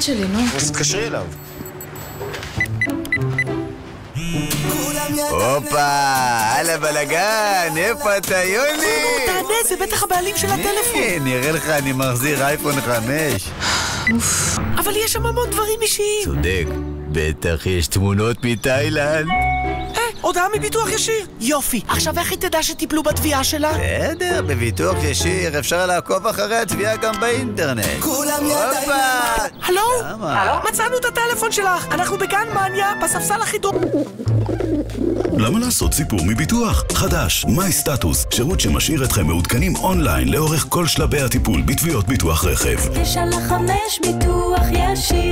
המשרד שלי, נו. אז תתקשרי אליו. הופה, על הבלאגן, איפה אתה, יוני? תענה, זה בטח הבעלים של הטלפון. אה, נראה לך, אני מחזיר אייפון 5. אבל יש שם המון דברים אישיים. צודק, בטח יש תמונות מתאילנד. אה, הודעה מביטוח ישיר. יופי. עכשיו איך היא תדע שטיפלו בתביעה שלה? בסדר, בביטוח ישיר אפשר לעקוב אחרי התביעה גם באינטרנט. כולם הופה! הלו? למה? מצאנו את הטלפון שלך. אנחנו בגן מניה, בספסל החידור. למה לעשות סיפור מביטוח? חדש, מיי סטטוס, שירות שמשאיר אתכם מעודכנים אונליין לאורך כל שלבי הטיפול בתביעות ביטוח רכב. תשע לחמש ביטוח ישיר